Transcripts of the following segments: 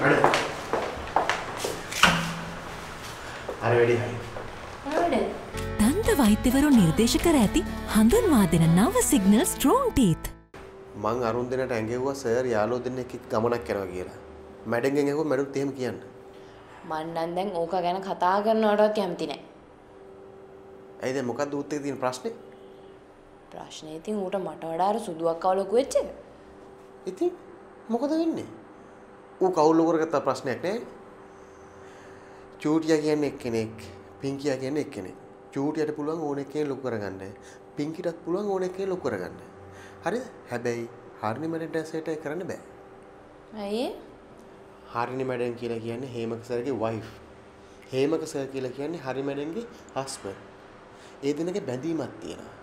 වැඩ. අර වැඩි හරි. වැඩ දන්ත වෛද්‍යවරු නිර්දේශ කර ඇති හඳුන්වා දෙන නව සිගනල් ස්ට්‍රෝන් ටීත්. මං අරුන් දෙනට ඇඟෙව්වා සර් යාළුවෝ දෙන්නෙක් එක්ක ගමනක් යනවා කියලා. මැඩෙන්ගෙන් ඇහුවා මැඩුත් එහෙම කියන්න. මන්නන් දැන් ඕක ගැන කතා කරනවටත් කැමති නෑ ඇයි දැන් මොකක්ද ඌත් එක්ක තියෙන ප්‍රශ්නේ? ප්‍රශ්නය ඉතින් ඌට මට වඩා අර සුදුවක් කවලොකු වෙච්ච එක ඉතින් මොකද වෙන්නේ? ඌ කවුල් කරගත්ත ප්‍රශ්නයක් නෑ. චූටියා කියන්නේ එක්කෙනෙක්, පිංකියා කියන්නේ එක්කෙනෙක්. චූටියට පුළුවන් ඕන එකේ ලොකු කරගන්න. පිංකිටත් පුළුවන් ඕන එකේ ලොකු කරගන්න. හරිද? හැබැයි හරිනි මැඩෙන්ට ඇසෙට කරන්න බෑ. ඇයි හරිනි මැඩන් කියලා කියන්නේ හේමක සර්ගේ වයිෆ්. හේමක සර් කියලා කියන්නේ හරි මැඩන්ගේ හස්බන්ඩ්. ඒ දෙනගේ බැඳීමක් තියෙනවා.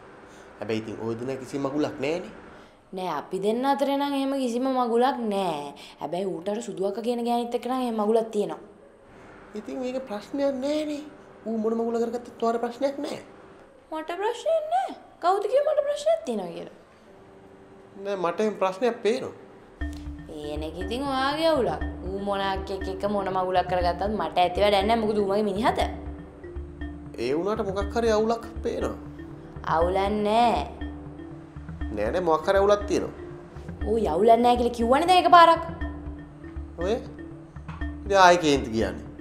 හැබැයි ඉතින් ওই දෙන කිසි මගුලක් නැහැනේ. නෑ අපි දෙන්න අතරේ නම් එහෙම කිසිම මගුලක් නෑ හැබැයි ඌට අර සුදුවක්ක කියන ගෑනිත් එක්ක නම් එහෙම මගුලක් තියෙනවා ඉතින් මේක ප්‍රශ්නයක් නැහැනේ. ඌ මොන මගුල කරගත්තත් තෝර ප්‍රශ්නයක් නැහැ. මට ප්‍රශ්නයක් නෑ කවුද කිව්වේ මට ප්‍රශ්නයක් තියෙනවා කියලා නෑ මට එහෙම ප්‍රශ්නයක් පේනවා. පේන එක ඉතින් ඔයාගේ අවුලක් ඌ මොනක් එක්ක එක මොන මගුලක් කරගත්තත් මට ඇති වැඩක් නෑ මොකද ඌ මගේ මිනිහත ඒ වුණාට මොකක් හරි අවුලක් පේනවා. අවුලක් නෑ නෑ නෑ මොකක් හරි අවුලක් තියෙනවා. ඌ යවුලක් නෑ කියලා කිව්වනේ දැන් එකපාරක් ඔය ආයි කේන්ති කියන්නේ.